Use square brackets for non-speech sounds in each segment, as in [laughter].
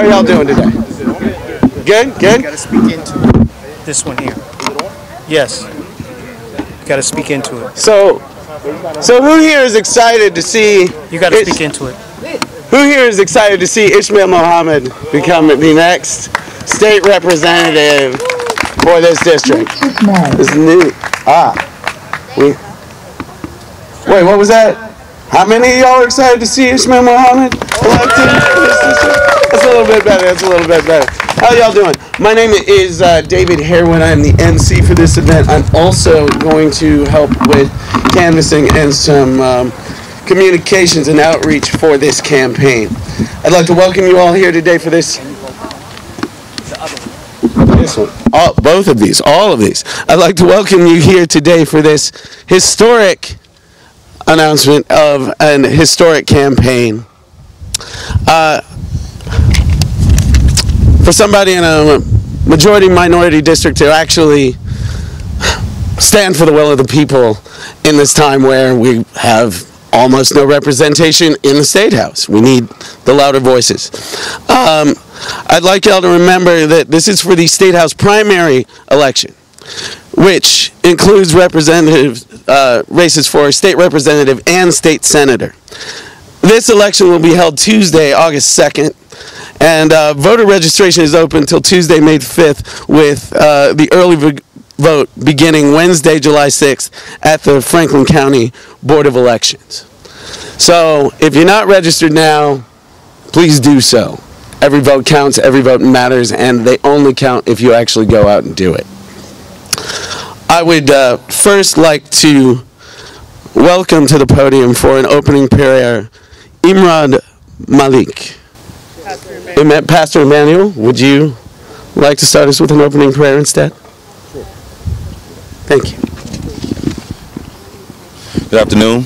How are y'all doing today? Good, good. Got to speak into this one here. Yes. Got to speak into it. So, so who here is excited to see? You got to speak into it. Who here is excited to see Ishmael Mohamed become the next state representative for this district? This new ah. We, wait, what was that? How many of y'all are excited to see Ishmael district? That's a little bit better. That's a little bit better. How y'all doing? My name is uh, David Harwin. I'm the MC for this event. I'm also going to help with canvassing and some um, communications and outreach for this campaign. I'd like to welcome you all here today for this. This one. All, both of these, all of these. I'd like to welcome you here today for this historic announcement of an historic campaign. Uh, for somebody in a majority minority district to actually stand for the will of the people in this time where we have almost no representation in the state house. We need the louder voices. Um, I'd like y'all to remember that this is for the state house primary election, which includes representative uh, races for state representative and state senator. This election will be held Tuesday, August 2nd, and uh, voter registration is open until Tuesday, May 5th, with uh, the early vote beginning Wednesday, July 6th at the Franklin County Board of Elections. So if you're not registered now, please do so. Every vote counts, every vote matters, and they only count if you actually go out and do it. I would uh, first like to welcome to the podium for an opening prayer Imran Malik. Ima- Pastor Emmanuel, would you like to start us with an opening prayer instead? Thank you. Good afternoon.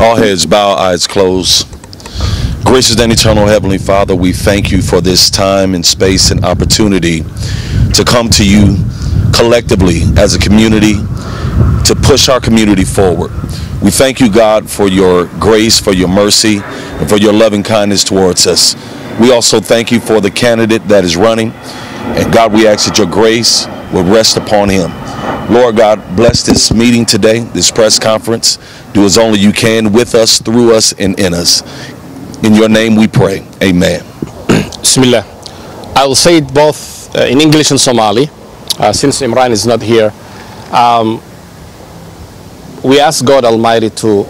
All heads bow, eyes closed. Gracious and eternal Heavenly Father, we thank you for this time and space and opportunity to come to you collectively as a community to push our community forward. We thank you, God, for your grace, for your mercy, and for your loving kindness towards us. We also thank you for the candidate that is running. And God, we ask that your grace will rest upon him. Lord God, bless this meeting today, this press conference. Do as only you can with us, through us, and in us. In your name we pray. Amen. [clears throat] Bismillah. I will say it both in English and Somali, uh, since Imran is not here. Um, we ask God Almighty to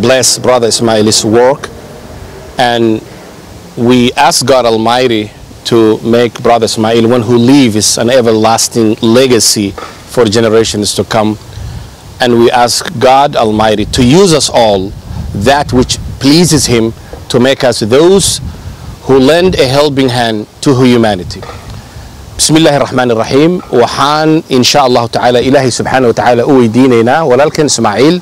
bless Brother Ismail's work, and we ask God Almighty to make Brother Ismail one who leaves an everlasting legacy for generations to come. And we ask God Almighty to use us all that which pleases Him to make us those who lend a helping hand to humanity. bismi illaahi raxmaan raxiim waxaan insha allahu tacaala ilaahay subxaana watacaala u weydiinaynaa walaalkan ismaaciil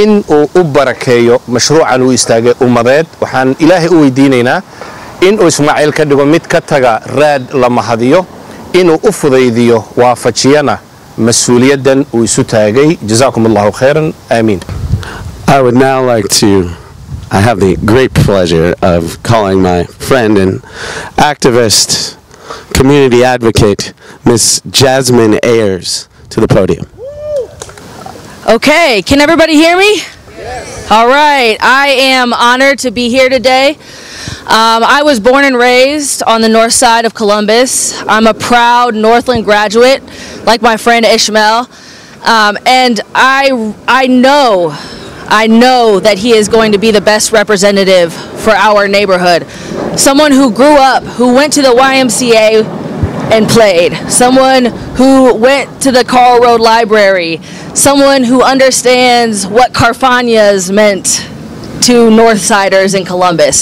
in uu u barakeeyo mashruucan uu istaagay ummadeed waxaan ilaahay u weydiinaynaa inuu ismaaciil ka dhigo mid ka taga raad la mahadiyo inuu u fudaydiyo waafajiyana mas'uuliyaddan uu isu taagay. Jazakum allahu khayran. Aamiin. I have the great pleasure of calling my friend and activist community advocate, Miss Jasmine Ayers, to the podium. Okay, can everybody hear me? Yes. All right, I am honored to be here today. Um, I was born and raised on the north side of Columbus. I'm a proud Northland graduate, like my friend Ishmael. Um, and I, I know, I know that he is going to be the best representative for our neighborhood. Someone who grew up, who went to the YMCA and played. Someone who went to the Karl Road Library. Someone who understands what Carfagna's meant to Northsiders in Columbus.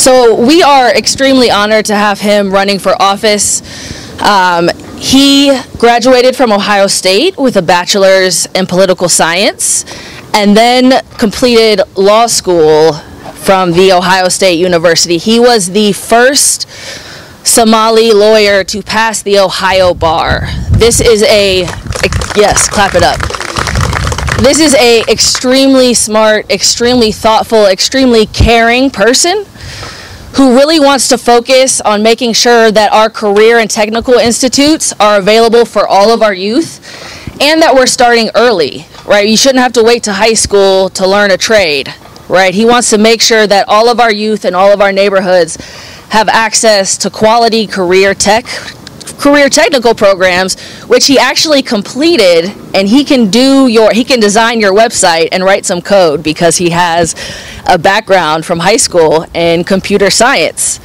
So we are extremely honored to have him running for office. Um, he graduated from Ohio State with a bachelor's in political science and then completed law school from the Ohio State University. He was the first Somali lawyer to pass the Ohio bar. This is a yes, clap it up. This is a extremely smart, extremely thoughtful, extremely caring person who really wants to focus on making sure that our career and technical institutes are available for all of our youth and that we're starting early, right? You shouldn't have to wait to high school to learn a trade, right? He wants to make sure that all of our youth and all of our neighborhoods have access to quality career tech career technical programs which he actually completed and he can do your he can design your website and write some code because he has a background from high school in computer science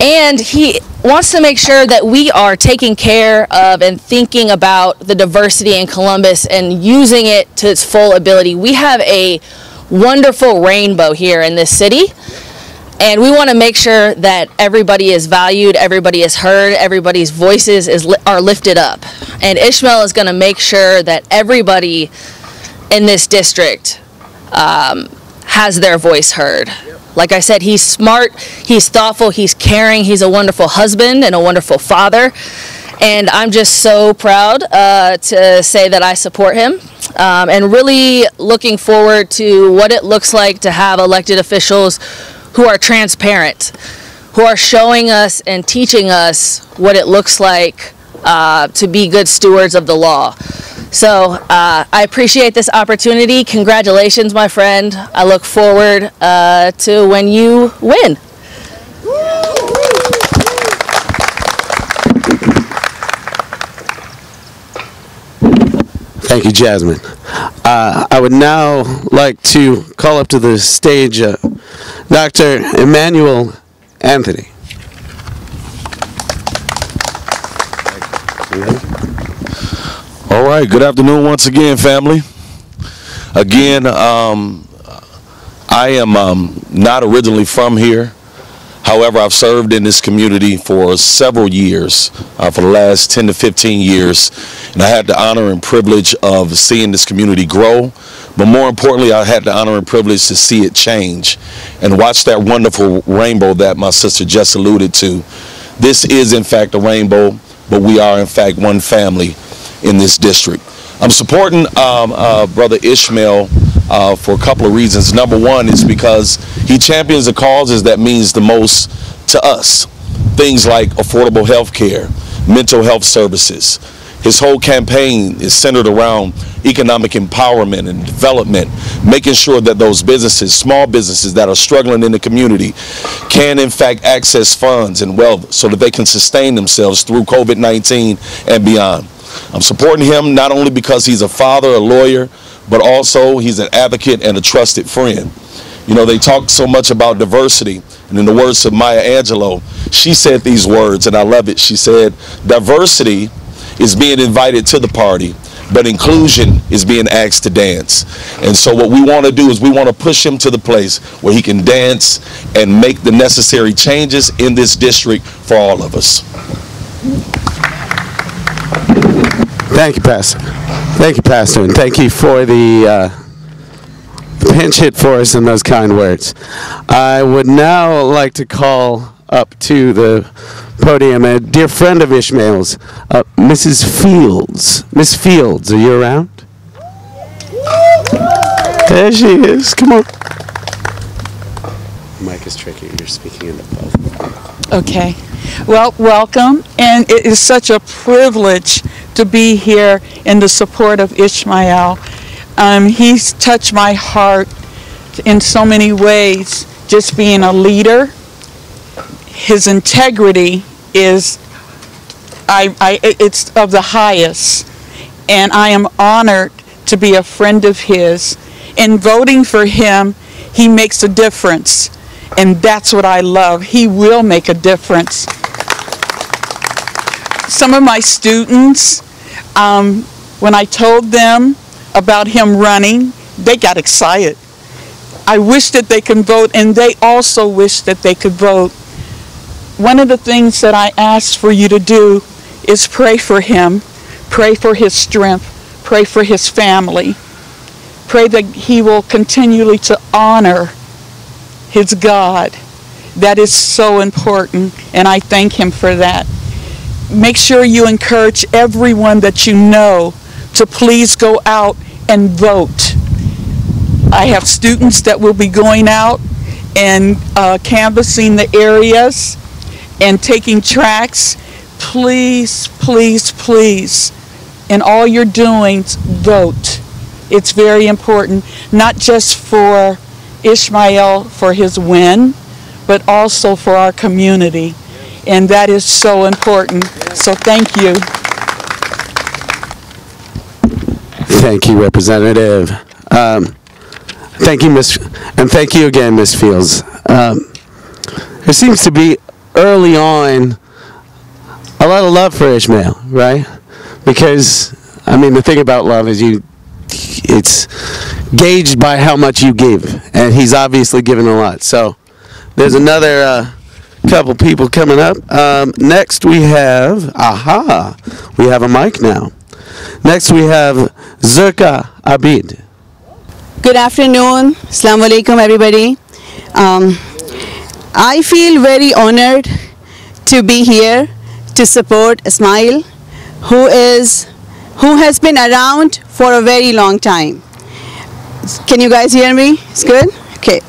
and he wants to make sure that we are taking care of and thinking about the diversity in Columbus and using it to its full ability. We have a wonderful rainbow here in this city and we want to make sure that everybody is valued, everybody is heard, everybody's voices is li- are lifted up. And Ishmael is going to make sure that everybody in this district um, has their voice heard. Like I said, he's smart, he's thoughtful, he's caring, he's a wonderful husband and a wonderful father. And I'm just so proud uh, to say that I support him um, and really looking forward to what it looks like to have elected officials who are transparent, who are showing us and teaching us what it looks like uh, to be good stewards of the law. So uh, I appreciate this opportunity. Congratulations, my friend. I look forward uh, to when you win. Thank you, Jasmine. Uh, I would now like to call up to the stage uh, Dr. Emmanuel Anthony. All right. Good afternoon once again, family. Again, um, I am um, not originally from here. However, I've served in this community for several years, uh, for the last 10 to 15 years, and I had the honor and privilege of seeing this community grow. But more importantly, I had the honor and privilege to see it change and watch that wonderful rainbow that my sister just alluded to. This is, in fact, a rainbow, but we are, in fact, one family in this district. I'm supporting um, uh, Brother Ishmael uh, for a couple of reasons. Number one is because he champions the causes that means the most to us. Things like affordable health care, mental health services. His whole campaign is centered around economic empowerment and development, making sure that those businesses, small businesses that are struggling in the community, can in fact access funds and wealth so that they can sustain themselves through COVID 19 and beyond. I'm supporting him not only because he's a father, a lawyer, but also he's an advocate and a trusted friend. You know, they talk so much about diversity, and in the words of Maya Angelou, she said these words, and I love it. She said, Diversity is being invited to the party, but inclusion is being asked to dance. And so, what we want to do is we want to push him to the place where he can dance and make the necessary changes in this district for all of us. Thank you, Pastor. Thank you, Pastor, and thank you for the, uh, pinch hit for us and those kind words. I would now like to call up to the podium a dear friend of Ishmael's, uh, Mrs. Fields. Miss Fields, are you around? There she is. Come on. Mic is tricky. You're speaking into both. Okay. Well, welcome. And it is such a privilege to be here in the support of Ishmael. Um, he's touched my heart in so many ways, just being a leader. His integrity is, I, I, it's of the highest. And I am honored to be a friend of his. In voting for him, he makes a difference. And that's what I love. He will make a difference. Some of my students, um, when I told them about him running, they got excited. I wish that they could vote, and they also wish that they could vote. One of the things that I ask for you to do is pray for him, pray for his strength, pray for his family. Pray that he will continually to honor his God. That is so important, and I thank him for that. Make sure you encourage everyone that you know to please go out and vote. I have students that will be going out, and uh, canvassing the areas and taking tracks. Please, please, please, in all your doings, vote. It's very important, not just for Ishmael for his win, but also for our community. And that is so important. So thank you. Thank you, Representative. Um, thank you, Miss, and thank you again, Miss Fields. Um, there seems to be early on a lot of love for Ishmael, right? Because I mean, the thing about love is you, it's gauged by how much you give, and he's obviously given a lot. So there's another uh, couple people coming up. Um, next we have, aha, we have a mic now. Next we have Zerqa Abid. Good afternoon. Assalamu alaikum, everybody. Um, I feel very honored to be here to support Ismail, who is who has been around for a very long time. Can you guys hear me? It's good? Okay.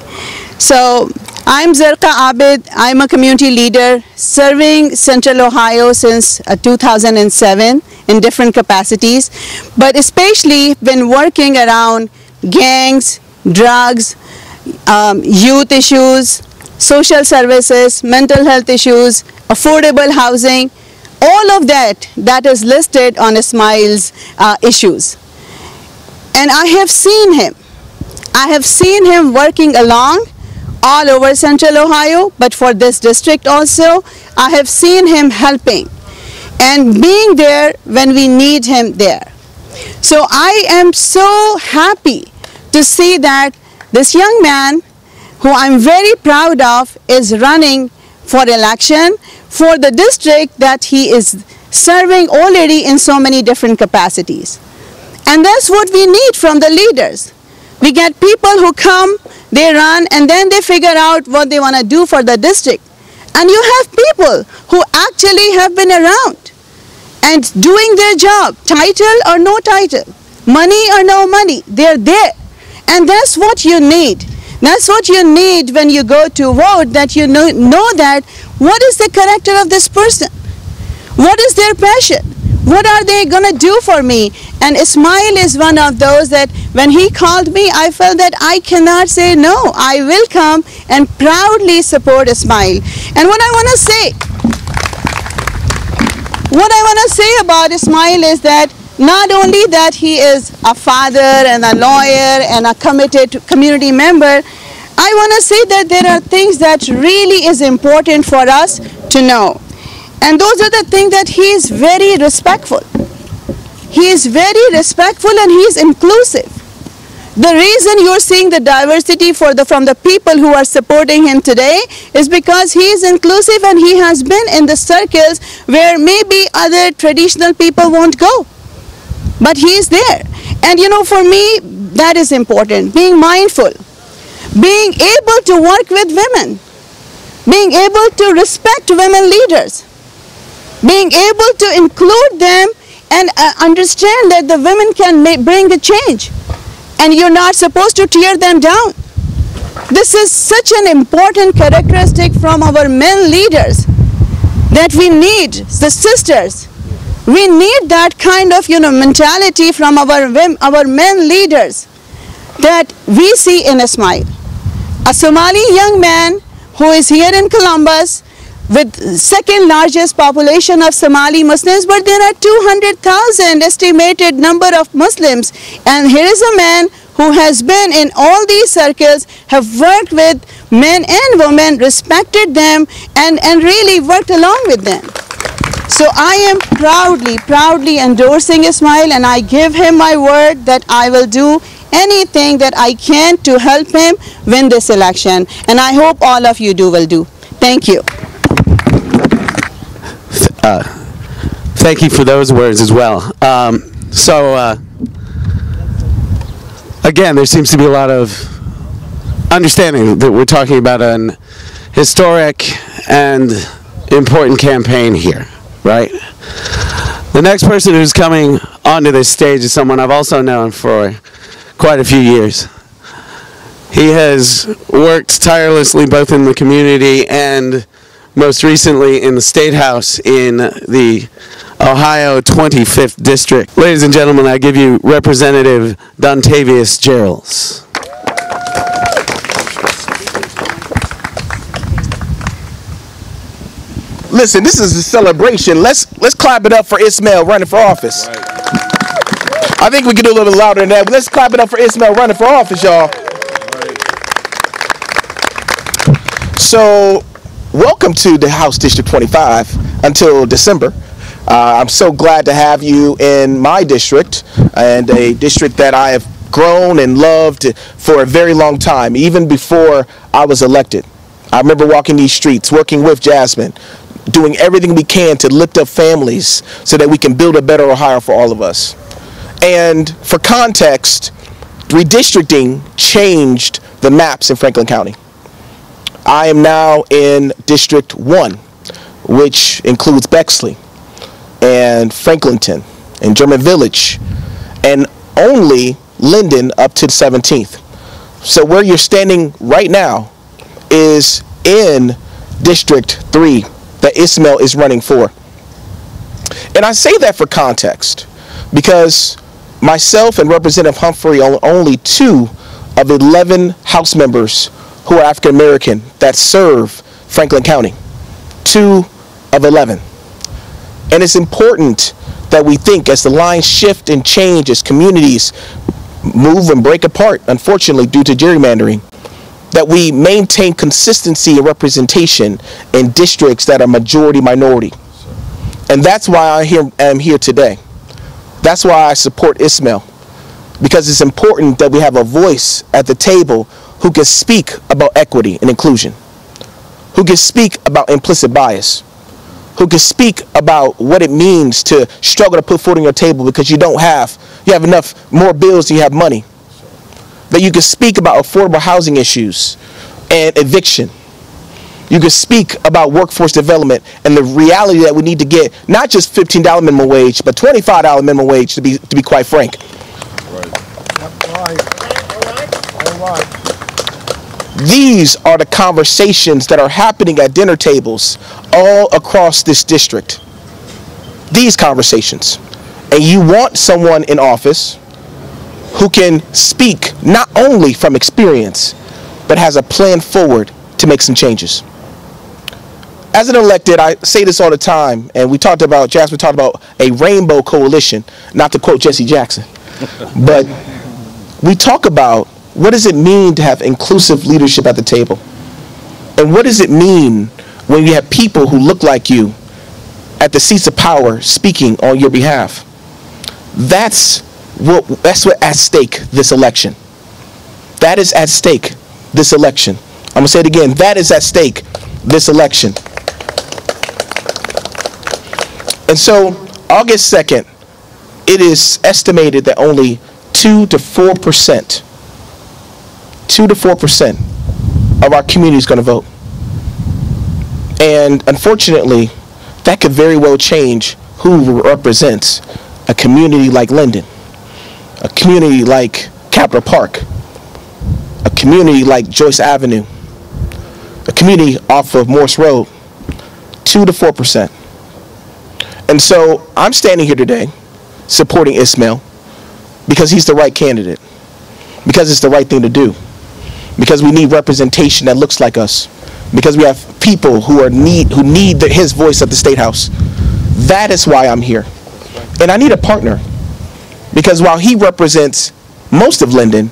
So I'm Zerqa Abid. I'm a community leader serving Central Ohio since uh, 2007 in different capacities, but especially been working around gangs, drugs, um, youth issues, social services, mental health issues, affordable housing, all of that that is listed on Ismail's uh, issues. And I have seen him. I have seen him working along all over central Ohio, but for this district also, I have seen him helping and being there when we need him there. So I am so happy to see that this young man, who I'm very proud of, is running for election for the district that he is serving already in so many different capacities. And that's what we need from the leaders. We get people who come, they run, and then they figure out what they want to do for the district. And you have people who actually have been around and doing their job, title or no title, money or no money, they're there. And that's what you need. That's what you need when you go to vote, that you know, know that what is the character of this person? What is their passion? What are they going to do for me? And Ismail is one of those that when he called me, I felt that I cannot say no. I will come and proudly support Ismail. And what I want to say, what I want to say about Ismail is that not only that he is a father and a lawyer and a committed community member, I want to say that there are things that really is important for us to know. And those are the things that he is very respectful. He is very respectful and he is inclusive. The reason you're seeing the diversity for the, from the people who are supporting him today is because he is inclusive and he has been in the circles where maybe other traditional people won't go. But he is there. And you know, for me, that is important. Being mindful. Being able to work with women. Being able to respect women leaders. Being able to include them and uh, understand that the women can bring a change and you're not supposed to tear them down. This is such an important characteristic from our men leaders that we need, the sisters. We need that kind of you know mentality from our our men leaders that we see in Ismail. A Somali young man who is here in Columbus with second largest population of Somali Muslims, but there are 200,000 estimated number of Muslims. And here is a man who has been in all these circles, have worked with men and women, respected them, and, and really worked along with them. So I am proudly, proudly endorsing Ismail and I give him my word that I will do anything that I can to help him win this election. And I hope all of you do will do. Thank you. Uh, thank you for those words as well. Um, so, uh, again, there seems to be a lot of understanding that we're talking about an historic and important campaign here, right? The next person who's coming onto this stage is someone I've also known for quite a few years. He has worked tirelessly both in the community and most recently in the State House in the Ohio 25th District. Ladies and gentlemen, I give you Representative Dontavius Jarrells. Listen, this is a celebration. Let's let's clap it up for Ismail running for office. I think we can do a little bit louder than that, but let's clap it up for Ismail running for office, y'all. So, welcome to the House District 25 until December. Uh, I'm so glad to have you in my district and a district that I have grown and loved for a very long time, even before I was elected. I remember walking these streets, working with Jasmine, doing everything we can to lift up families so that we can build a better Ohio for all of us. And for context, redistricting changed the maps in Franklin County. I am now in District 1, which includes Bexley and Franklinton and German Village and only Linden up to the 17th. So where you're standing right now is in District 3 that Ismail is running for. And I say that for context because myself and Representative Humphrey are only two of 11 House members who are African American that serve Franklin County. Two of 11. And it's important that we think as the lines shift and change, as communities move and break apart, unfortunately, due to gerrymandering, that we maintain consistency and representation in districts that are majority minority. And that's why I am here today. That's why I support Ismail. Because it's important that we have a voice at the table who can speak about equity and inclusion, who can speak about implicit bias, who can speak about what it means to struggle to put food on your table because you don't have, you have enough more bills than you have money that you can speak about affordable housing issues and eviction. You can speak about workforce development and the reality that we need to get not just $15 minimum wage, but $25 minimum wage to be to be quite frank. These are the conversations that are happening at dinner tables all across this district. These conversations. And you want someone in office who can speak not only from experience, but has a plan forward to make some changes. As an elected, I say this all the time, and we talked about, Jasmine talked about a rainbow coalition, not to quote Jesse Jackson, [laughs] but we talk about what does it mean to have inclusive leadership at the table? And what does it mean when you have people who look like you at the seats of power speaking on your behalf? That's what, that's what at stake this election. That is at stake this election. I'm to say it again. That is at stake this election. And so, August 2nd, it is estimated that only 2 to 4 percent, 2 to 4 percent of our community is going to vote. And unfortunately, that could very well change who represents a community like Linden a community like Capitol Park, a community like Joyce Avenue, a community off of Morse Road, 2 to 4%. And so I'm standing here today supporting Ismail because he's the right candidate, because it's the right thing to do, because we need representation that looks like us, because we have people who are need who need the, his voice at the state house. That is why I'm here. And I need a partner. Because while he represents most of Linden,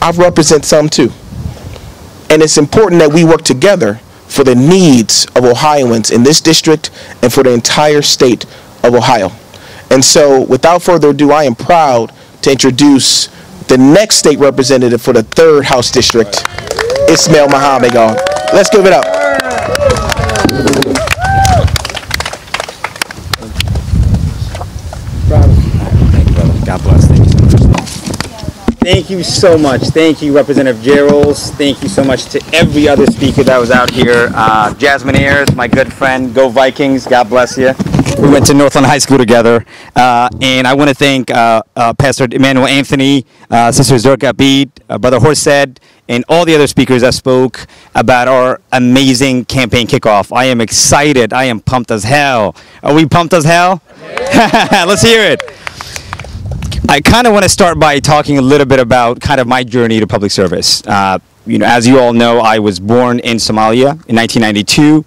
I represent some too. And it's important that we work together for the needs of Ohioans in this district and for the entire state of Ohio. And so, without further ado, I am proud to introduce the next state representative for the third House District, Ismail Mohamed. Let's give it up. God bless. Thank you so much. Thank you so much. Thank you, Representative Jarrells. Thank you so much to every other speaker that was out here. Uh, Jasmine Ayers, my good friend. Go Vikings. God bless you. We went to Northland High School together. Uh, and I want to thank uh, uh Pastor Emmanuel Anthony, uh, Sister Zerqa Abid, uh, Brother Horsed, and all the other speakers that spoke about our amazing campaign kickoff. I am excited. I am pumped as hell. Are we pumped as hell? [laughs] Let's hear it. I kind of want to start by talking a little bit about kind of my journey to public service. Uh, you know, as you all know, I was born in Somalia in 1992.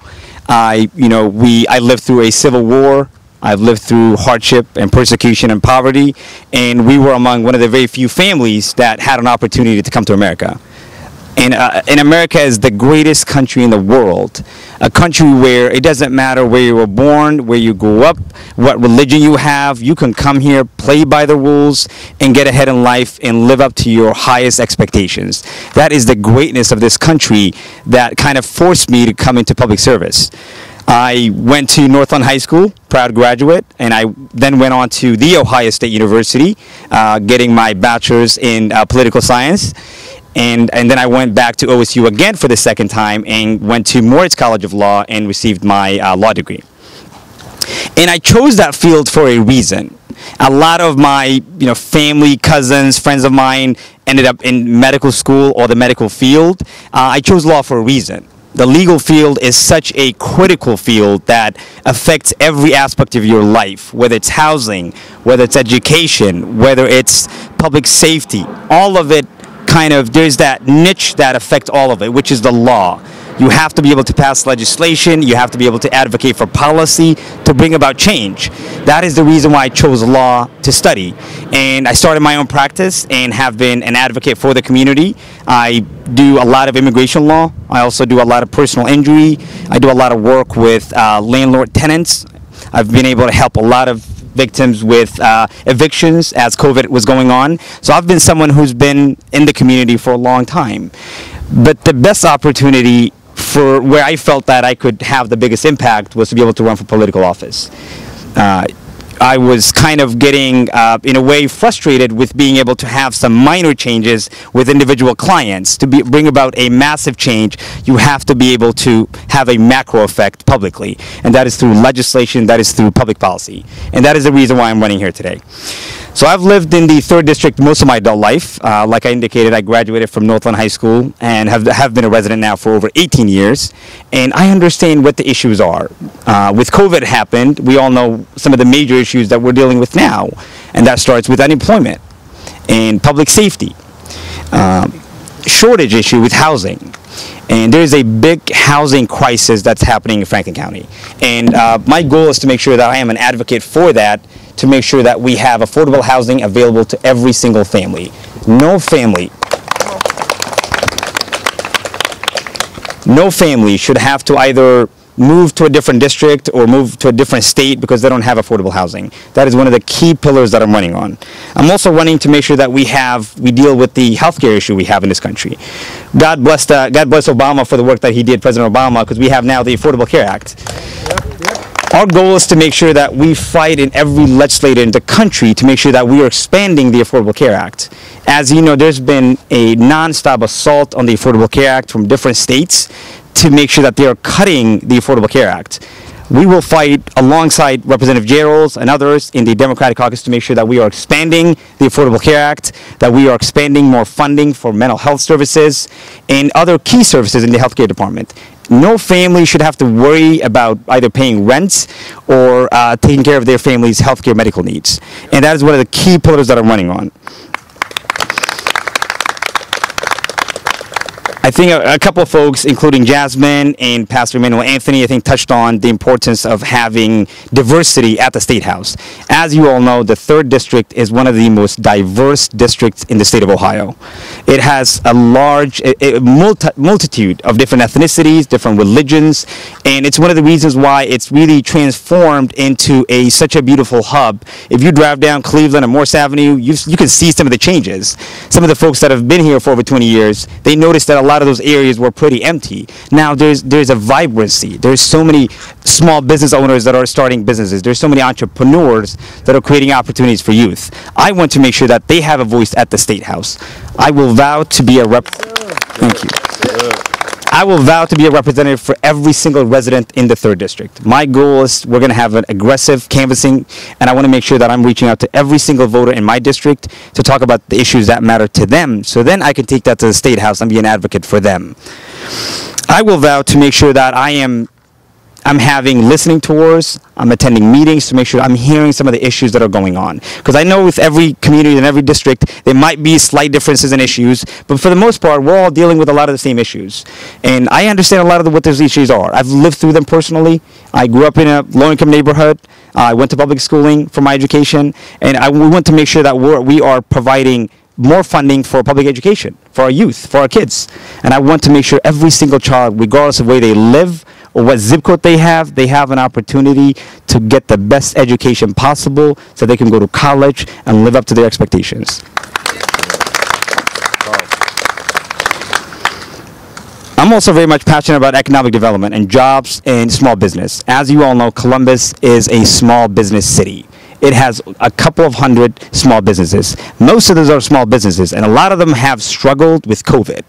I, you know, we I lived through a civil war. I've lived through hardship and persecution and poverty, and we were among one of the very few families that had an opportunity to come to America. And, uh, and America is the greatest country in the world, a country where it doesn't matter where you were born, where you grew up, what religion you have, you can come here, play by the rules, and get ahead in life and live up to your highest expectations. That is the greatness of this country that kind of forced me to come into public service. I went to Northland High School, proud graduate, and I then went on to The Ohio State University, uh, getting my bachelor's in uh, political science. And, and then I went back to OSU again for the second time and went to Moritz College of Law and received my uh, law degree. And I chose that field for a reason. A lot of my you know, family, cousins, friends of mine ended up in medical school or the medical field. Uh, I chose law for a reason the legal field is such a critical field that affects every aspect of your life, whether it's housing, whether it's education, whether it's public safety, all of it kind of, there's that niche that affects all of it, which is the law. You have to be able to pass legislation. You have to be able to advocate for policy to bring about change. That is the reason why I chose law to study. And I started my own practice and have been an advocate for the community. I do a lot of immigration law. I also do a lot of personal injury. I do a lot of work with uh, landlord tenants. I've been able to help a lot of victims with uh, evictions as COVID was going on. So I've been someone who's been in the community for a long time. But the best opportunity for where I felt that I could have the biggest impact was to be able to run for political office. Uh, I was kind of getting, uh, in a way, frustrated with being able to have some minor changes with individual clients. To be, bring about a massive change, you have to be able to have a macro effect publicly. And that is through legislation, that is through public policy. And that is the reason why I'm running here today. So I've lived in the third district most of my adult life. Uh, like I indicated, I graduated from Northland High School and have, have been a resident now for over 18 years. And I understand what the issues are. Uh, with COVID happened, we all know some of the major issues that we're dealing with now. And that starts with unemployment and public safety, um, shortage issue with housing. And there's a big housing crisis that's happening in Franklin County. And uh, my goal is to make sure that I am an advocate for that to make sure that we have affordable housing available to every single family. No family, no family should have to either move to a different district or move to a different state because they don't have affordable housing. That is one of the key pillars that I'm running on. I'm also running to make sure that we have, we deal with the healthcare issue we have in this country. God bless, uh, God bless Obama for the work that he did, President Obama, because we have now the Affordable Care Act. Our goal is to make sure that we fight in every legislator in the country to make sure that we are expanding the Affordable Care Act. As you know, there's been a nonstop assault on the Affordable Care Act from different states to make sure that they are cutting the Affordable Care Act. We will fight alongside Representative Gerald and others in the Democratic caucus to make sure that we are expanding the Affordable Care Act, that we are expanding more funding for mental health services and other key services in the healthcare department no family should have to worry about either paying rent or uh, taking care of their family's healthcare medical needs. And that is one of the key pillars that I'm running on. I think a, a, couple of folks, including Jasmine and Pastor Emmanuel Anthony, I think touched on the importance of having diversity at the State House. As you all know, the 3rd District is one of the most diverse districts in the state of Ohio. It has a large a, a multi, multitude of different ethnicities, different religions, and it's one of the reasons why it's really transformed into a such a beautiful hub. If you drive down Cleveland and Morse Avenue, you, you can see some of the changes. Some of the folks that have been here for over 20 years, they noticed that a lot of those areas were pretty empty. Now there's there's a vibrancy. There's so many small business owners that are starting businesses. There's so many entrepreneurs that are creating opportunities for youth. I want to make sure that they have a voice at the state house. I will vow to be a rep. Thank you. I will vow to be a representative for every single resident in the third district. My goal is we're going to have an aggressive canvassing, and I want to make sure that I'm reaching out to every single voter in my district to talk about the issues that matter to them. So then I can take that to the state house and be an advocate for them. I will vow to make sure that I am I'm having listening tours, I'm attending meetings to make sure I'm hearing some of the issues that are going on. Because I know with every community and every district, there might be slight differences in issues, but for the most part, we're all dealing with a lot of the same issues. And I understand a lot of the, what those issues are. I've lived through them personally. I grew up in a low income neighborhood. I went to public schooling for my education, and I, we want to make sure that we're, we are providing more funding for public education, for our youth, for our kids. And I want to make sure every single child, regardless of where they live or what zip code they have, they have an opportunity to get the best education possible so they can go to college and live up to their expectations. I'm also very much passionate about economic development and jobs and small business. As you all know, Columbus is a small business city. It has a couple of hundred small businesses. Most of those are small businesses, and a lot of them have struggled with COVID.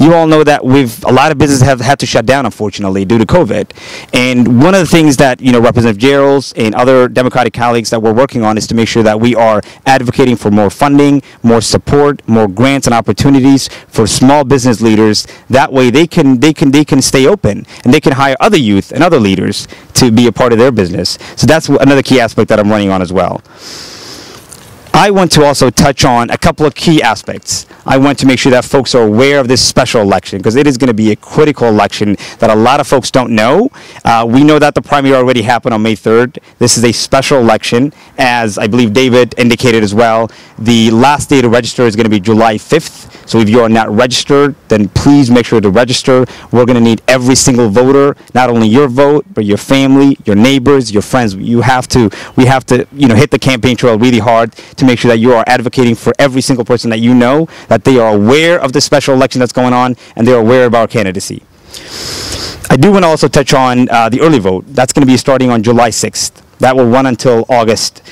You all know that we've a lot of businesses have had to shut down, unfortunately, due to COVID. And one of the things that you know Representative Jarrells and other Democratic colleagues that we're working on is to make sure that we are advocating for more funding, more support, more grants and opportunities for small business leaders. That way, they can they can they can stay open and they can hire other youth and other leaders to be a part of their business. So that's another key aspect that I'm running on as well. I want to also touch on a couple of key aspects. I want to make sure that folks are aware of this special election because it is going to be a critical election that a lot of folks don't know. Uh, we know that the primary already happened on May 3rd. This is a special election, as I believe David indicated as well. The last day to register is going to be July 5th. So if you are not registered, then please make sure to register. We're going to need every single voter, not only your vote, but your family, your neighbors, your friends. You have to, we have to, you know, hit the campaign trail really hard to make sure that you are advocating for every single person that you know, that they are aware of the special election that's going on, and they're aware of our candidacy. I do want to also touch on uh, the early vote. That's going to be starting on July 6th. That will run until August.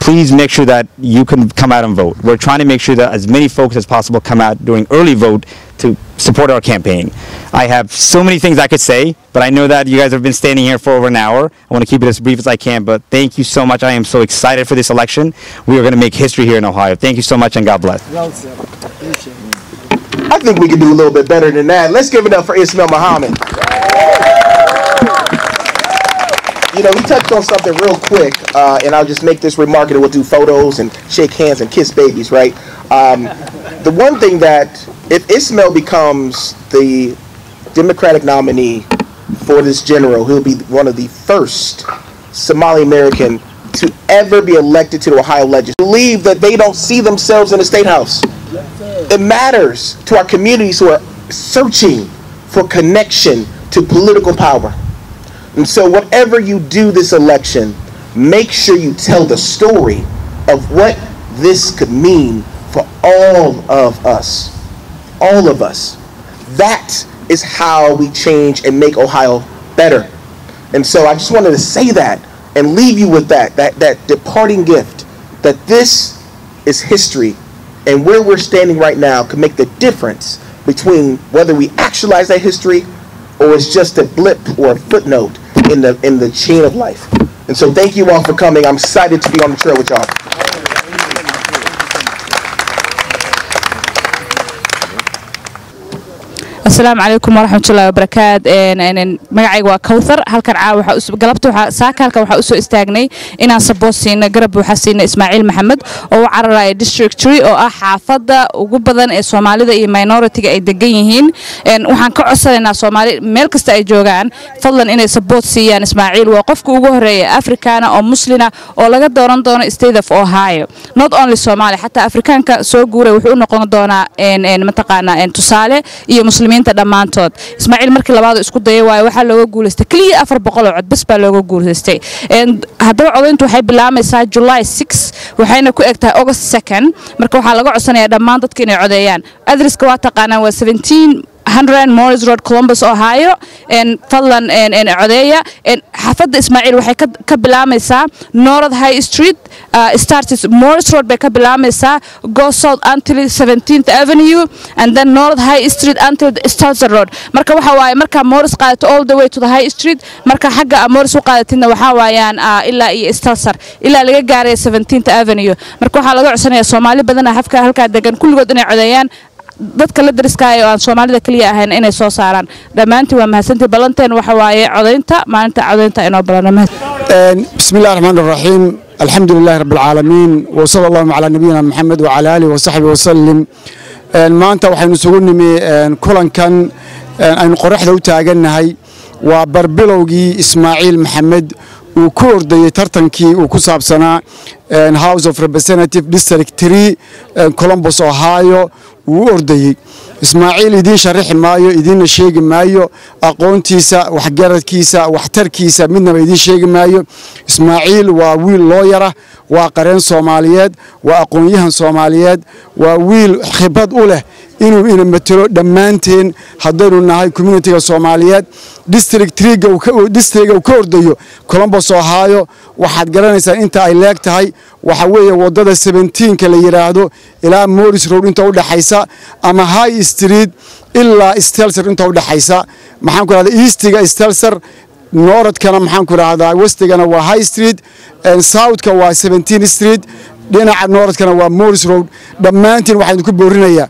Please make sure that you can come out and vote. We're trying to make sure that as many folks as possible come out during early vote to support our campaign. I have so many things I could say, but I know that you guys have been standing here for over an hour. I want to keep it as brief as I can, but thank you so much. I am so excited for this election. We are going to make history here in Ohio. Thank you so much, and God bless. Well said. I think we can do a little bit better than that. Let's give it up for Ismail Mohamed. You know, we touched on something real quick, uh, and I'll just make this remark, and we'll do photos and shake hands and kiss babies, right? Um, the one thing that, if Ismail becomes the Democratic nominee for this general, he'll be one of the first Somali American to ever be elected to the Ohio legislature. Believe that they don't see themselves in the state house. It matters to our communities who are searching for connection to political power. And so, whatever you do this election, make sure you tell the story of what this could mean for all of us. All of us. That is how we change and make Ohio better. And so, I just wanted to say that and leave you with that, that, that departing gift that this is history and where we're standing right now can make the difference between whether we actualize that history or it's just a blip or a footnote in the in the chain of life. And so thank you all for coming. I'm excited to be on the trail with y'all. Asalaamu calaykum waraxmatullahi wabarakaat magacayga waa kawthar. Halkan galabta saaka halkan waxaa u soo istaagnay inaan saboot siino garab waxaa siina ismaaciil maxamed oo u cararaya district tree oo ah xaafadda ugu badan ee soomaalida iyo minoritiga ay degan yihiin. Waxaan ka codsanaynaa soomaali meel kasta ay joogaan fadlan inay saboot siiyaan ismaaciil. Waa qofka ugu horreeya africana oo muslina oo laga dooran doono state of ohio. Not only soomaali xataa afrikaanka soo guuray wuxuu u noqon doonaa mataqaanaa tusaale iyo muslimiinta dhammaantood. Ismaaciil markii labaad isku daya waayo waxaa looga guulaystay keliya afar boqol oo cod bas baa looga guulaystay haddaba codayntu waxay bilaamaysaa july six waxayna ku eg tahay august second. Marka waxaa laga codsanayaa dhammaan dadka inay codeeyaan. Adreska waa taqaanaan waa seventeen 100 Morris Road Columbus Ohio fadlan codeeya xaafadda Ismaaciil waxay ka bilaamaysaa North High Street uh, starts Morris Road bay ka bilaamaysaa go south until 17th Avenue and then North High Street until Stelzer Road. Marka waxa waaye marka Morris qaadato all the way to the High Street marka xagga Morris u qaadatidna waxa waayaan uh, ilaa iyo Stelzer ilaa laga gaaray 17th Avenue. Marka waxaa laga codsanayaa Soomaali badan ah halka halka degan kulligood inay codeeyaan dadka la dariskaayo aan soomaalida keliya ahayn inay soo saaraan. Dhammaantiin waa mahadsantii. Ballanteen waxa waaye codaynta maalinta codaynta inoo ballanamahad bismi llahi raxmaan iraxiim alxamdu lilahi rabbialcaalamiin wa sala allahuma calaa nabiyina moxamed wacala aalihi wasaxbi wasalim maanta waxaynu isugu nimi kulankan aynu qoraxda u taagannahay. Waa barbilowgii ismaaciil maxamed uu ku ordayey tartankii uu ku saabsanaa house of representative district tree colombos ohio uu u ordayey ismaaciil idiin sharaxi maayo idiinna sheegi maayo aqoontiisa waxgaradkiisa waxtarkiisa midnaba idiin sheegi maayo. Ismaaciil waa wiil looyara waa qareen soomaaliyeed waa aqoon-yahan soomaaliyeed waa wiil khibrad u leh inuu ina matelo dhammaanteen haddaynu nahay communitiga soomaaliyeed. District triga districga uu ka ordayo columbus ohio waxaad garanaysaa inta ay leeg tahay waxa weeye waddada seventeenka la yidhaahdo ilaa morris road inta u dhaxaysa ama high street ilaa stelser inta u dhaxaysa. Maxaan ku rahdaa eastiga stelser nooradkana maxaan ku rahdaa westigana waa high street southka waa seventeen street dhinaca nooradkana waa morris road. Dhammaantiin waxaan ku boorinayaa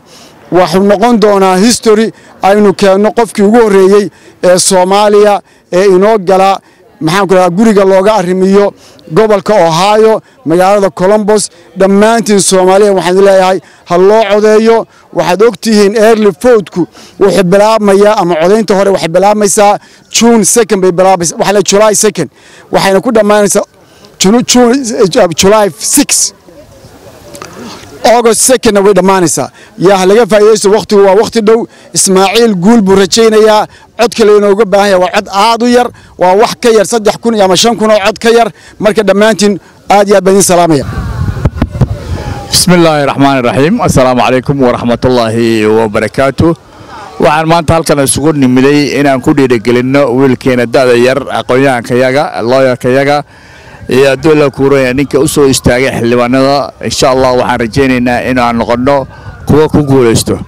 waxuu noqon doonaa history aynu keenno qofkii ugu horreeyey ee soomaaliya ee inoo gala maxaan ku rahdaa guriga looga arrimiyo gobolka ohio magaalada colombos dhammaantiin soomaaliya waxaan leeyahay ha loo codeeyo. Waxaad ogtihiin early fowdku wuxuu bilaabmayaa ama codaynta hore waxay bilaabmaysaa june second bay bilaabaysaa waxa la july second. Waxayna ku dhammaanaysaa july six agost sekendna way dhammaanaysaa yaah laga faa'idaysto wakhtigu uh, waa wakhti dhow ismaaciil guul buu rajaynayaa cod kale inooga waa cod aad u yar waa wax ka yar saddex kun ama shan kun oo cod ka yar marka dhammaantiin aad iyo aad baan idiin salaamaya bismi illaahi raxmaani raxiim assalaamu calaykum waraxmatullaahi wabarakaatu waxaan maanta halkan isugu nimiday inaan ku dhiirigelinno wiilkeena da'da yar aqoonyahankayaga looyarkayaga iyo aduula kuuraya ninka u istaagay xildhibaanada insha allah waxaan rajaynaynaa inaan noqonno kuwa ku guulaysto.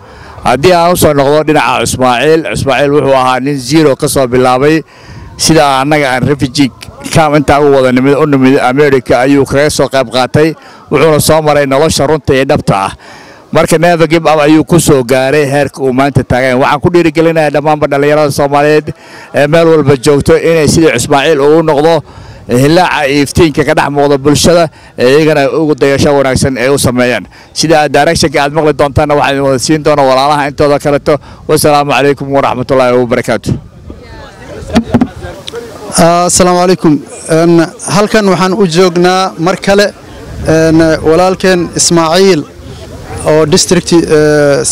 Haddii aan u noqdo dhinaca ismaaciil ismaaciil wuxuu ahaa nin zero ka soo bilaabay. Sida annaga aan refugee camp intaa u wada nimid u nimid america ayuu kaga soo qayb qaatay. Wuxuuna soo maray nolosha runta iyo dhabta ah. Marka give up ayuu ku soo gaaray heerka uu maanta taagan waxaan ku dhiirigelinayaa dhammaanba dhallinyarada soomaaliyeed ee meel walba joogto inay sidii ismaaciil uu noqdo hilaaca iyo iftiinka ka dhex muuqda bulshada ee iyagana ugu dayasho wanaagsan ay u sameeyaan. Sida directionka aad maqli doontaanna waxaan wada siin doona walaalaha intooda kaleto wasalaamu calaykum waraxmatullaahi wabarakaatu. Asalaamu calaykum. Halkan waxaan u joognaa mar kale walaalkeen ismaaciil oo district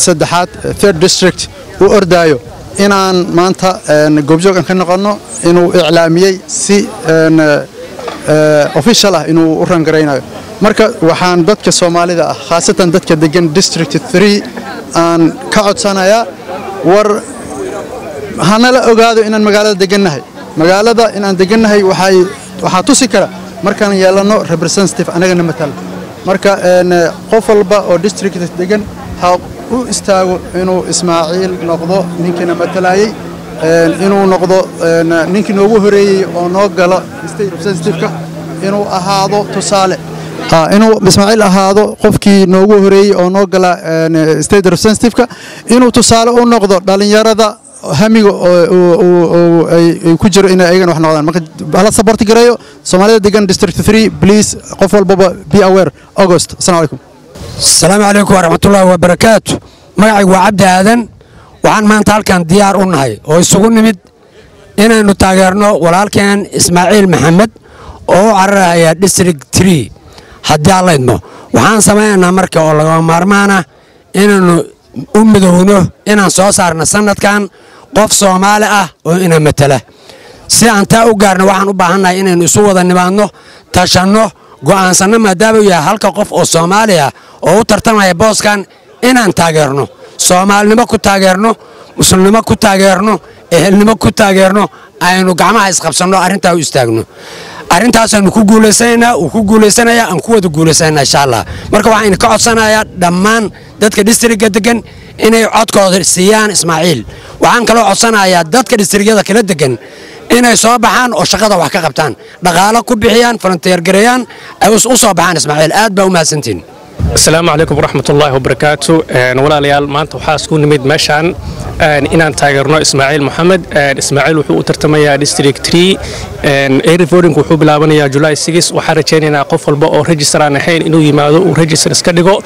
saddexaad third district u ordaayo inaan maanta goobjoogan ka noqonno inuu iclaamiyey si official ah inuu u rangaraynayo marka waxaan dadka soomaalida ah khaasatan dadka degan district aan ka codsanayaa war hanala ogaado inaan magaalada degannahay magaalada inaan degannahay waxaa tusi kara markaan yeelanno representative anagana matala marka qof walba oo district degan u istaago inuu ismaaciil noqdo ninkiina matalayey inuu noqdo ninkii noogu horeeyey oo noo gala representative-ka inuu ahaado tusaale. Inuu ismaaciil ahaado qofkii noogu horeeyey oo noo gala state representative-ka inuu tusaale u noqdo dhallinyarada hamiga ay ku jiro inay ayagana wax noqdaan. Marka hala soomaalida degan district 3 please qof walbaba be aware. August assalamu calaykum asalaamu calaykum waraxmatullaahi wabarakaatu magacaygu waa cabdi aadan. Waxaan maanta halkan diyaar u nahay oo isugu nimid inaynu taageerno walaalkeen ismaaciil maxamed oo u cararaya district 3 haddii aan laydmo waxaan samaynaynaa marka oo lagama maarmaana inaynu u midowno inaan soo saarno sannadkan qof soomaali ah oo ina matala. Si aan taa u gaarno waxaan u baahannahay inaynu isu wada nimaadno tashanno go'aansanno maadaama uu yahay halka qof oo soomaali ah oo u tartamaya booskan inaan taageerno soomaalinimo ku taageerno muslimnimo ku taageerno ehelnimo ku taageerno aynu gacmaha isqabsanno arrintaa u istaagno. Arrintaasaynu ku guulaysanaynaa uu ku guulaysanayaa aan ku wada guulaysanaynaa insha allah marka waxaan ka codsanayaa dhammaan dadka districtga degan inay codkooda siiyaan ismaaciil. Waxaan kaloo codsanayaa dadka districtyada kala degan inay soo baxaan oo shaqada wax ka qabtaan. Dhaqaalo ku bixiyaan falanteer gareeyaan ay u soo baxaan ismaaciil. Aad baa u mahadsantiin asalaamu calaykum waraxmatullaahi wabarakaatu walaalayaal maanta waxaa isku nimid meeshaan inaan taageerno ismaaciil moxamed ismaaciil wuxuu u tartamayaa district erevoting wuxuu bilaabanayaa july waxaan rajaynaynaa qof walba oo register ahayn inuu yimaado uu register iska dhigo.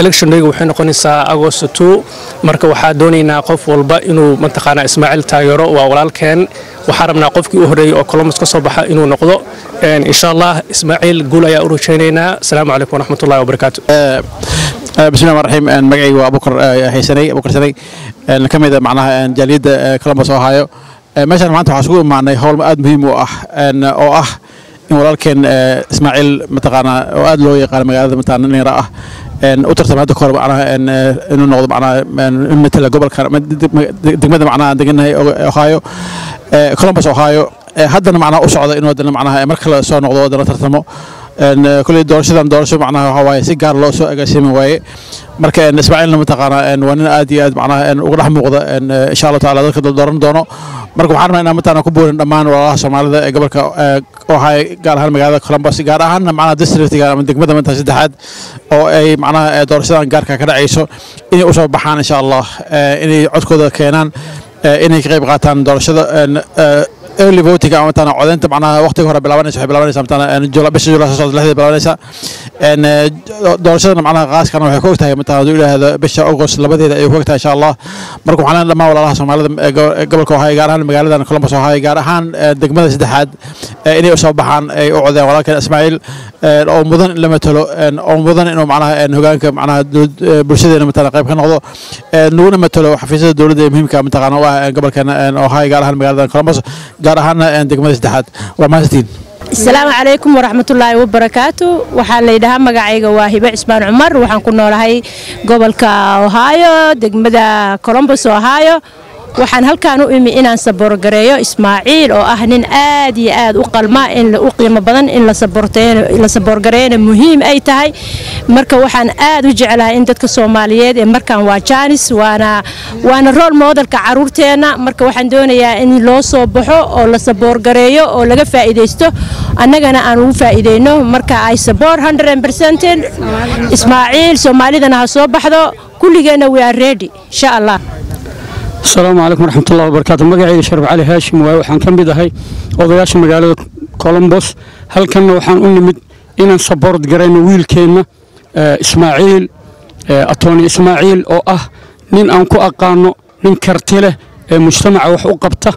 Election dayga waxay noqonaysaa agost two. Marka waxaa doonaynaa qof walba inuu mataqaanaa ismaaciil taageero waa walaalkeen waxaan rabnaa qofkii u horreeyey oo columbus ka soo baxa inuu noqdo insha allah ismaaciil guul ayaa u rajaynaynaa asalaamu calaykum waraxmatullahi wabarakaatu bismillahi rahmaan raxiim magacayga waa abukar haysanay abukar sanay ka mid macnaha jaaliyadda columbus ohio meeshaan maanta waxaa isugu imaanay howl aad muhiim u ah oo ah in walaalkeen ismaaciil mataqaanaa oo aad loo yaqaano magaalada mataqaana dhalinyaro ah u hadda kahor macnaha inuu noqdo macnaha in matala gobolka degmada macnaha deganahay ohio columbus ohio haddana macnaha u inuu haddana macnaha mar kale soo noqdo haddana tartamo kuley doorashadan doorasho macnaha waxaa waaye si gaar loo soo agaasimi waaye. Marka ismaaciilna mataqaanaa waa nin aad iyo aad macnaha uga dhex muuqda insha allah taala dadka dooran doono. Marka waxaan rabnaa inaan mataqaana ku boorin dhammaan walaalaha soomaalida ee gobolka ohio gaar ahaan magaalada columbus gaar ahaanna macnaha districtiga ama degmada manta saddexaad oo ay macnaha doorashadan gaarka ka dhacayso inay u soo baxaan insha allah inay codkooda keenaan inay ka qayb qaataan doorashada early voting ama matana codeynta macnaha waqtiga hore bilaabanaysa waxay bilaabanaysaa matana bisha julaay soo socda lixdeeda bilaabanaysa. Doorashadana macnaha qaaskana waxay ku og tahay matana hadduu idhaahdo bisha august labadeeda ayay ku og tahay insha allah marka waxaan leenahay dhammaan walaalaha soomaalida gobolka ohio gaar ahaan magaaladan columbus ohio gaar ahaan degmada saddexaad inay u soo baxaan ay u codeen walaalkan ismaaciil oo mudan in la matalo oo mudan inuu macnaha hogaanka macnaha bulshadeena matana qayb ka noqdo. Naguna matalo xafiisyada dowladda ee muhiimka mataqaana u ah gobolkan ohio gaar ahaan magaaladan columbus gaar ahaana degmada saddexaad. Waa mahadsantiin. Asalaamu calaykum waraxmatullaahi wabarakaatu. Waxaa layidhahaa magacayga waa hibe cismaan cumar. Waxaan ku noolahay gobolka ohio degmada colombus ohio waxaan halkaan u imi inaan saboorgareeyo ismaaciil oo ah nin aad iyo aad u qalma in u qiimo badan in la saboorgareeyana muhiim ay tahay. Marka waxaan aad u jeclahay in dadka soomaaliyeed ee markaan waa jaanis waana rool moodalka caruurteenna marka waxaan doonayaa in loo soo baxo oo la saboorgareeyo oo laga faa'iidaysto. Annagana aan ugu faa'iideyno marka ay saboor ismaaciil soomaalidana ha soo baxdo. Kulligeenna we are ready insha allah asalaamu calaykum waraxmatullahi wabarakaatu magacayga sharaf cali haashim waaye waxaan ka mid ahay odayaasha magaalada colombos halkanna waxaan u nimid inaan saboort garayno wiilkeenna ismaaciil atoni ismaaciil oo ah nin aan ku aqaano nin karti leh ee mujtamaca wax u qabta.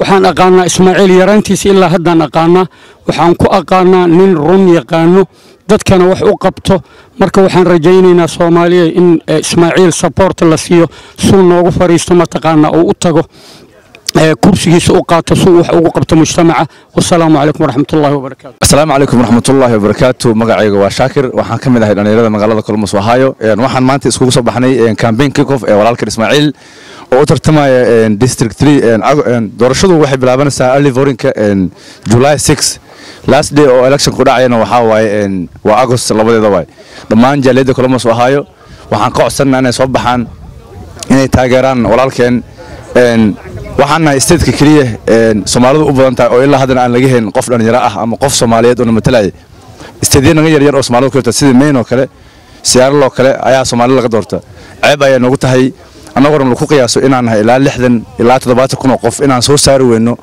Waxaan aqaanaa ismaaciil yaraantiisa ilaa haddaan aqaanaa waxaan ku aqaanaa nin run yaqaano dadkana wax u qabto. Marka waxaan rajaynaynaa soomaaliya in ismaaciil saboort la siiyo suu noogu fariisto mataqaana uu u tago. Kursigiisa u qaato suu wax ugu qabto mujtamaca. Wasalaamu calaykum waraxmatullahi wabarakaatu asalaamu calaykum waraxmatullaahi wabarakaatu magacayga waa shaakir. Waxaan ka mid ahay dhallinyarada magaalada columbus ohio. Waxaan maanta iskugu soo baxnay campaign kickoff ee walaalkan ismaaciil oo u tartamaya district doorashadu waxay bilaabanaysaa early votingka july six last day oo election ku dhacayana waxaa waaye waa agost labadeeda waaye. Dhammaan jaaliyadda columbus ohio waxaan ka codsanaa inay soo baxaan inay taageeraan walaalkeen waxaan nahay stateka keliya soomaalidu u badan tahay oo ilaa haddana aan laga helin qof dhallinyaro ah ama qof soomaaliyeed oo na matalaya stateya naga yaryar oo soomaalida ku jirta sida maine oo kale siyaarl oo kale ayaa soomaalida laga doorta. Ceeb ayaa noogu tahay annaguna laku qiyaaso inaan nahay ilaa lixdan ilaa toddobaatan kun oo qof inaan soo saari weyno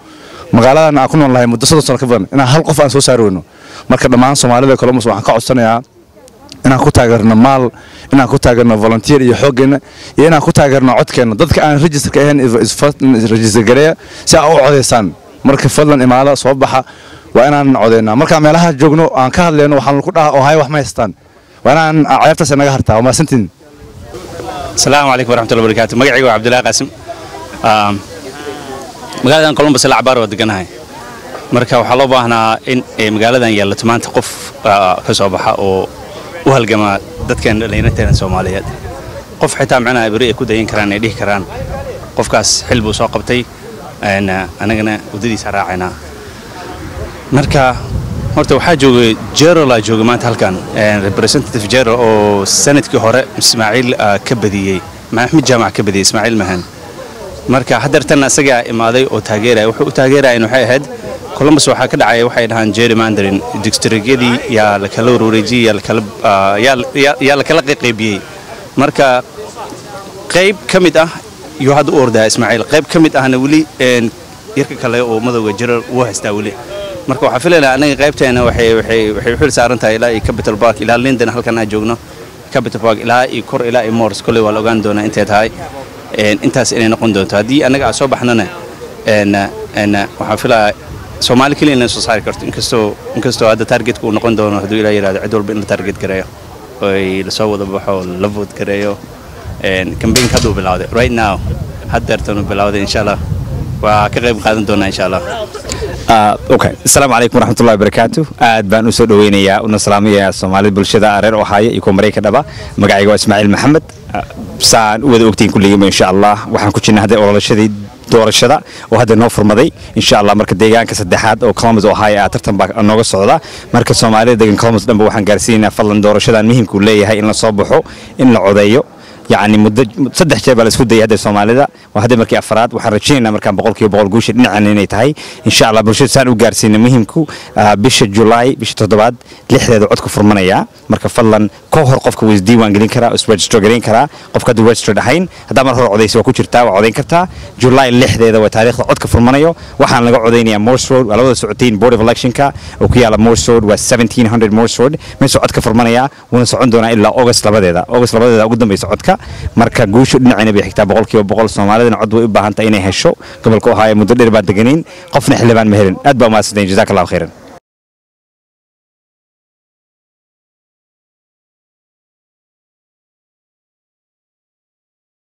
magaaladan aan ku nool muddo soddon sano ka badan inaan hal qof aan soo saari weyno marka dhammaan soomaalida columbus waxaan ka codsanayaa inaan ku taageerno maal inaan ku taageerno volunteer iyo xooggeena iyo inaan ku taageerno codkeenna. Dadka aan registerka ahayn register gareeya si aa u codaysaan marka fadlan imaada soo baxa waa inaan codeynaa. Markaan meelaha joogno aan ka hadleyno waxaan ku dhaha ohay wax ma haystaan. Waa inaan ceebtaas naga hartaa. Waa mahadsantiin asalaamu calaykum waraxmatullahi wabarakaatu magacayga waa cabdillaahi qaasim magaaladan columbus la cabaar waa deganahay. Marka waxaa loo baahnaa in magaaladan yeelato maanta qof ka soo baxa oo u halgama dadkan dhallinyarteena soomaaliyeed. Qof xitaa macnaha beri ay ku dayin karaan ay dhihi karaan qofkaas xil buu soo qabtay een, anagana waddadiisa raacaynaa marka horta waxaa joogay jerol aa jooga maanta halkan representative jerol oo sannadkii hore ismaaciil ah, ka badiyey maxamed jaamac ka badiyey ismaaciil mahan marka haddeertan asagaa imaaday oo taageeraya wuxuu u taageerayan waxay ahayd columbus. Waxaa ka dhacaya waxay dhahaan jerry mandarin districtyadii yaa la kala wareejiyey yaa la kala ah, yaa yaa- yaa la kala qayqaybiyey marka qayb ka mid ah yuu hadda u ordaa ismaaciil qayb ka mid ahna weli yarka kale oo madowga jirar wuu haystaa weli. Marka waxaa filaynaa anaga qaybteena waxay xil saaran tahay ilaa iyo capital park ilaa linden halkan aan joogno. Capital park ilaa iyo kor ilaa iyo mors kolley waa la ogaan doonaa intay tahay intaas inay noqon doonto. Haddii annaga aan soo baxnana waxaan filayaa soomaali keliya inay soo saari karto. Inkastoo inkastoo hadda targetka uu noqon doono hadduu ilaa yidhahdo cid walba in la target gareeyo. Oo ay la soo wada baxo la vote gareeyo. Kambeynka hadduu bilowday right now haddeertanuu bilowday insha allah waa ka qayb qaadan doonaa insha allah asalaamu calaykum waraxmatullahi wabarakaatu aad baan u soo dhoweynayaa una salaamayaa soomaalida bulshada reer ohaayo iyo kuwa marayka dhaba magacayga waa ismaaciil maxamed. Ah, saan u wada ogtihiin kulligiiba insha allah. Waxaan ku jirnay hadda ololashadii doorashada oo hadda noo furmaday. Insha allah marka deegaanka saddexaad oo columbus ohio ah tartan baa nooga socda. Marka soomaalida degan columbus dhanba waxaan gaarsiinaynaa fadlan doorashadan muhiimka uu leeyahay in la soo baxo in la codeeyo yacni muddo saddex jeer baa la isku dayay hadda soomaalida. Waa hadda markii afraad waxaan rajaynaynaa markaan boqolkiiba boqol guusha dhinacan inay tahay. Insha allah bulshada saan u gaarsiina muhiimku ah, bisha julaay bisha toddobaad lixdeeda codku furmanayaa marka fadlan ka hor qofka wuu isdiiwaan gelin karaa isregister garayn karaa. Qofka hadduu registered ahayn haddaa mar hore codaysa waa ku jirtaa waa codayn kartaa julaay lixdeeda waa taariikhda codka furmanayo. Waxaan laga codaynayaa morse road waa labada socotiin board of electionka. Oo ku yaalla morse road waa 1700 morse road. Meesha codka furmanayaa wuuna socon doonaa ilaa august labadeeda. August labadeeda ugu dambeysa codka marka guushu dhinacayna bay xigtaa boqolkiiba boqol soomaalidana cod way u baahan tahay inay hesho. Gobolka ohio muddo dheer baan deganayn. Qofna xildhibaan ma helin. Aad baa umahadsantahin jazaak allahu khayran